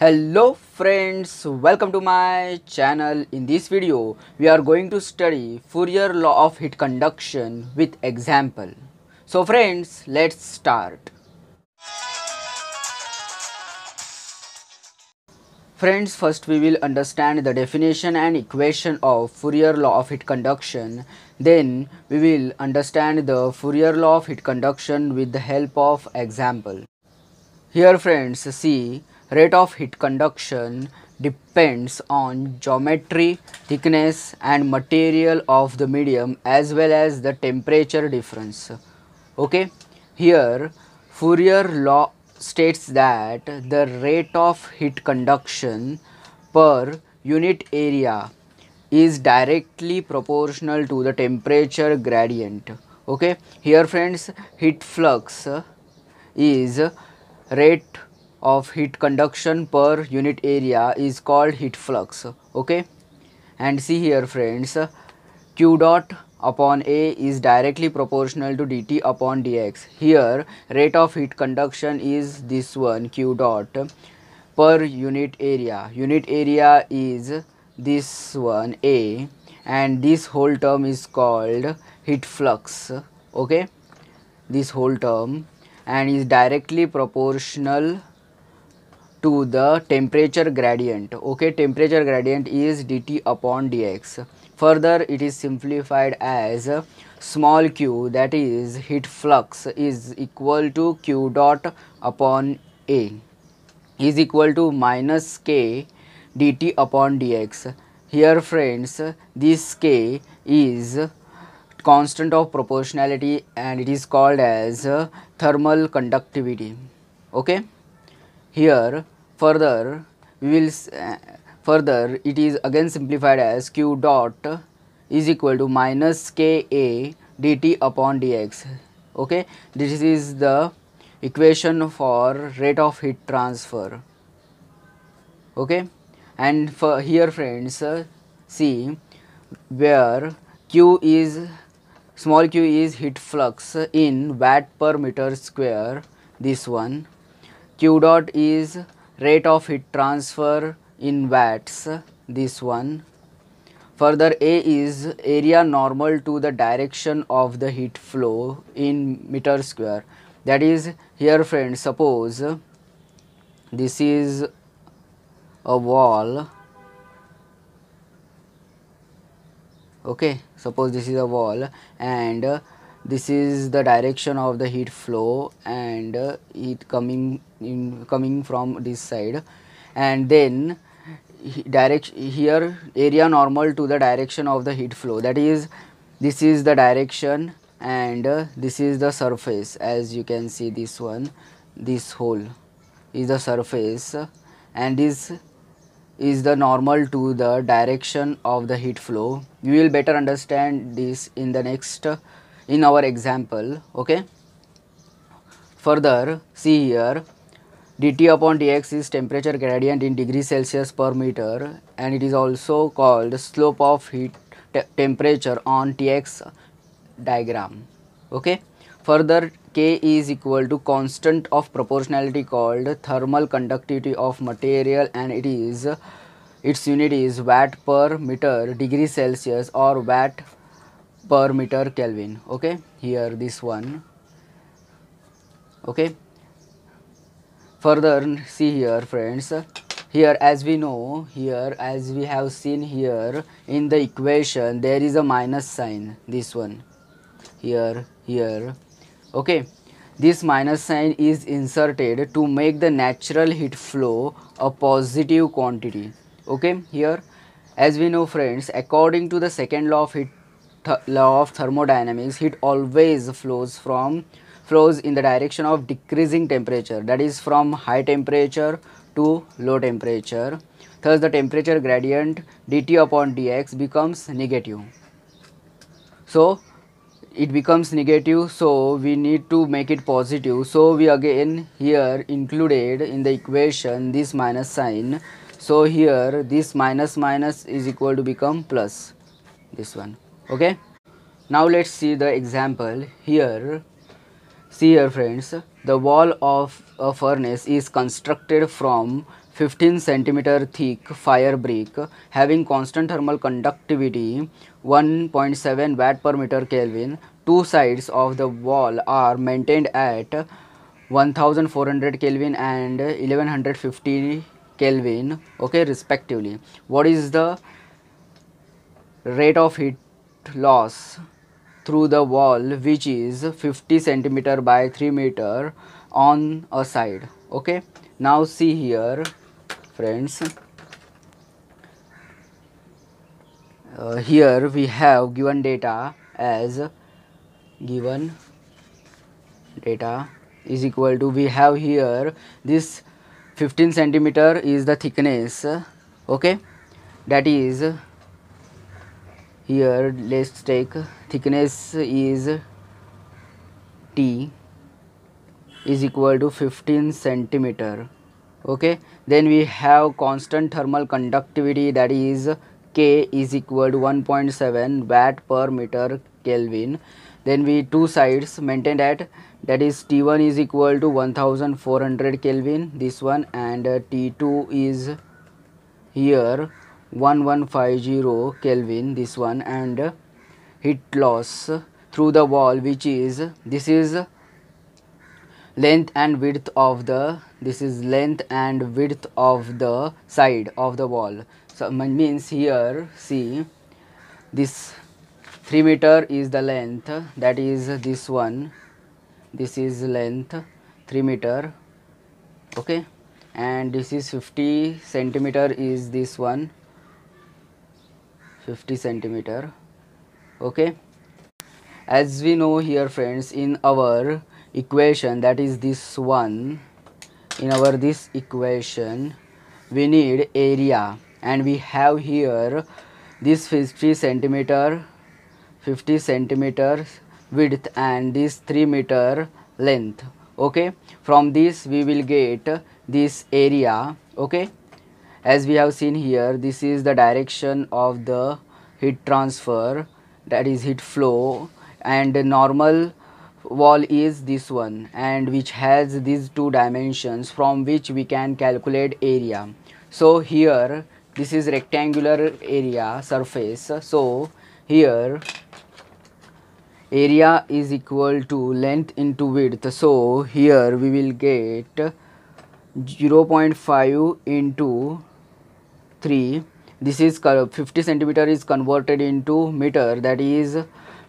Hello friends, welcome to my channel. In this video, we are going to study Fourier law of heat conduction with example. So friends, let's start. Friends, first we will understand the definition and equation of Fourier law of heat conduction. Then we will understand the Fourier law of heat conduction with the help of example. Here friends, see rate of heat conduction depends on geometry, thickness and material of the medium as well as the temperature difference. Okay, here Fourier law states that the rate of heat conduction per unit area is directly proportional to the temperature gradient. Okay? Here friends heat flux is rate of heat conduction per unit area is called heat flux okay? And see here friends q dot upon a is directly proportional to dt upon dx here rate of heat conduction is this one q dot per unit area. Unit area is this one a and this whole term is called heat flux okay? This whole term and is directly proportional to the temperature gradient. Okay temperature gradient is dt upon dx. Further it is simplified as small q that is heat flux is equal to q dot upon a is equal to minus k dt upon dx. Here friends this k is constant of proportionality and it is called as thermal conductivity. Okay? Here further we will uh, further it is again simplified as q dot is equal to minus ka dt upon dx. Okay? This is the equation for rate of heat transfer. Okay? And for here friends uh, see where q is small q is heat flux in watt per meter square this one. Q dot is rate of heat transfer in watts this one. Further a is area normal to the direction of the heat flow in meter square. That is here friends suppose this is a wall. Okay suppose this is a wall and this is the direction of the heat flow and uh, it coming in coming from this side. And then direct here area normal to the direction of the heat flow. That is this is the direction and uh, this is the surface. As you can see this one this whole is the surface. And this is the normal to the direction of the heat flow. You will better understand this in the next in our example okay? Further see here dt upon dx is temperature gradient in degree celsius per meter and it is also called slope of heat te temperature on tx diagram okay? Further k is equal to constant of proportionality called thermal conductivity of material and it is its unit is watt per meter degree celsius or watt per meter kelvin. Okay? Here this one. Okay? Further see here friends. Here as we know here as we have seen here in the equation there is a minus sign this one. Here here. Okay? This minus sign is inserted to make the natural heat flow a positive quantity. Okay? Here as we know friends according to the second law of heat law of thermodynamics heat always flows from flows in the direction of decreasing temperature. That is from high temperature to low temperature. Thus the temperature gradient dt upon dx becomes negative. So it becomes negative so we need to make it positive. So we again here included in the equation this minus sign. So here this minus minus is equal to become plus this one okay now let's see the example here see here friends the wall of a furnace is constructed from 15 centimeter thick fire brick having constant thermal conductivity 1.7 watt per meter Kelvin. Two sides of the wall are maintained at 1400 Kelvin and 1150 Kelvin okay respectively. What is the rate of heat loss through the wall which is 50 centimeter by 3 meter on a side. Okay? Now see here friends. Uh, here we have given data as given data is equal to we have here this 15 centimeter is the thickness. Okay? That is here let's take thickness is t is equal to 15 centimeter. Okay? Then we have constant thermal conductivity that is k is equal to 1.7 watt per meter kelvin. Then we two sides maintained at that is T1 is equal to 1400 Kelvin this one and uh, T2 is here 1150 Kelvin this one and heat loss through the wall which is this is length and width of the this is length and width of the side of the wall. So means here see this 3 meter is the length that is this one this is length 3 meter okay? And this is 50 centimeter is this one 50 centimeter. Okay? As we know here friends in our equation that is this one in our this equation we need area. And we have here this 50 centimeter 50 centimeters width and this 3 meter length. Okay? From this we will get this area. Okay as we have seen here this is the direction of the heat transfer that is heat flow and normal wall is this one and which has these two dimensions from which we can calculate area. So here this is rectangular area surface. So here area is equal to length into width. So here we will get 0.5 into 3 this is 50 centimeter is converted into meter that is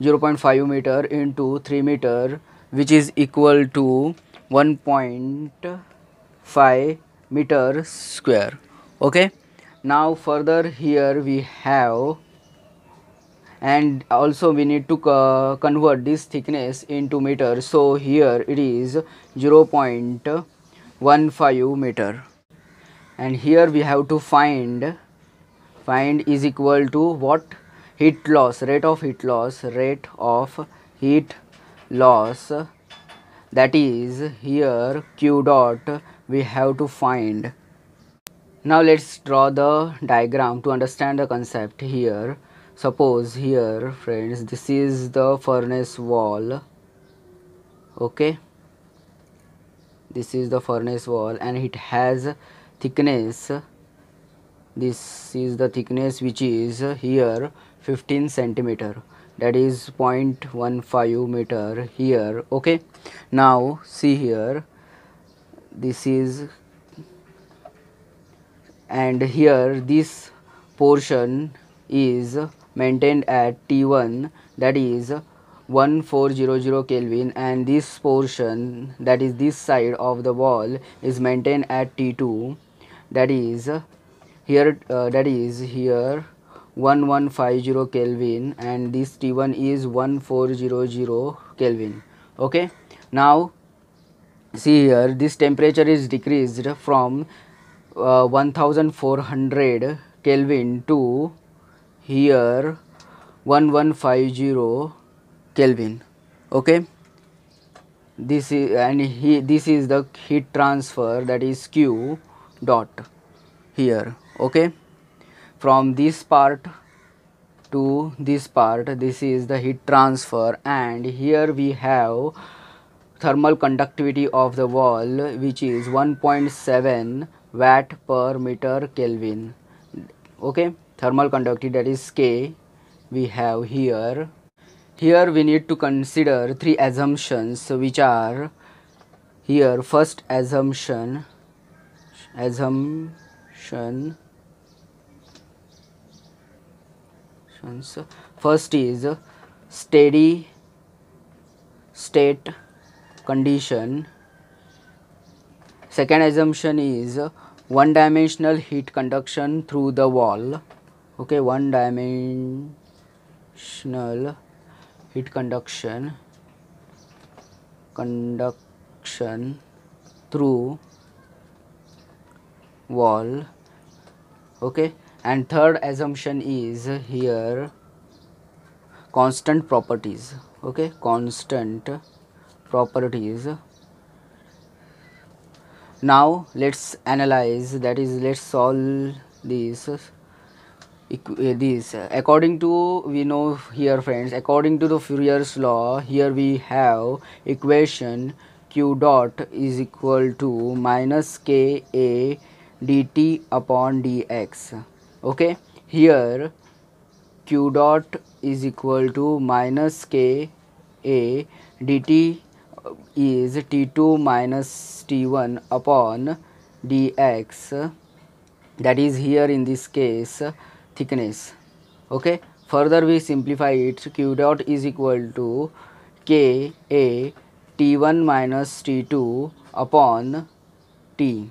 0.5 meter into 3 meter which is equal to 1.5 meter square. Okay? Now further here we have and also we need to uh, convert this thickness into meter. So here it is 0.15 meter and here we have to find find is equal to what? Heat loss rate of heat loss rate of heat loss. That is here q dot we have to find. Now let's draw the diagram to understand the concept here. Suppose here friends this is the furnace wall. Okay? This is the furnace wall and it has thickness. This is the thickness which is here 15 centimeter. That is 0.15 meter here okay? Now see here. This is and here this portion is maintained at T1 that is 1400 Kelvin and this portion that is this side of the wall is maintained at T2 that is here uh, that is here 1150 Kelvin and this T1 is 1400 Kelvin. Okay? Now see here this temperature is decreased from uh, 1400 Kelvin to here 1150 Kelvin. Okay? This is and he this is the heat transfer that is q dot here okay? From this part to this part this is the heat transfer and here we have thermal conductivity of the wall which is 1.7 watt per meter kelvin okay? Thermal conductivity that is k we have here. Here we need to consider three assumptions which are here first assumption assumption. First is steady state condition. Second assumption is one dimensional heat conduction through the wall. Okay one dimensional heat conduction. Conduction through wall. Okay? And third assumption is here constant properties. Okay? Constant properties. Now let's analyze that is let's solve this eh, this. According to we know here friends according to the Fourier's law here we have equation q dot is equal to minus k a dt upon dx. Okay? Here q dot is equal to minus k a dt uh, is T2 minus T1 upon dx. That is here in this case thickness. Okay? Further we simplify it. Q dot is equal to k a t1 minus t2 upon t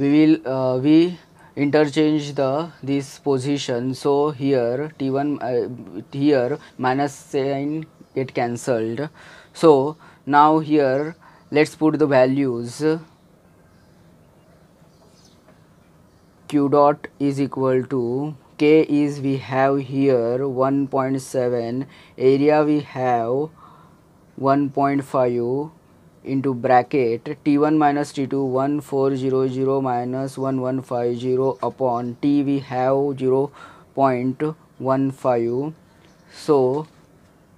we will uh, we interchange the this position. So here t1 uh, here minus sign get cancelled. So now here let's put the values. Q dot is equal to k is we have here 1.7 area we have 1.5 into bracket t1 minus t2 1400 minus 1150 upon t we have 0.15 so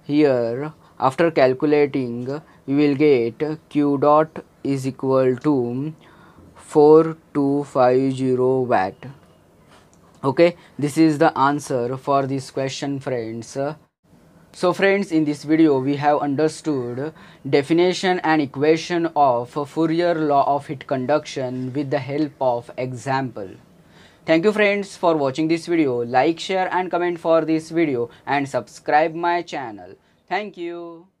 here after calculating we will get q dot is equal to 4250 watt. Okay this is the answer for this question friends so friends in this video we have understood definition and equation of Fourier law of heat conduction with the help of example Thank you friends for watching this video. Like, share and comment for this video and subscribe my channel. Thank you.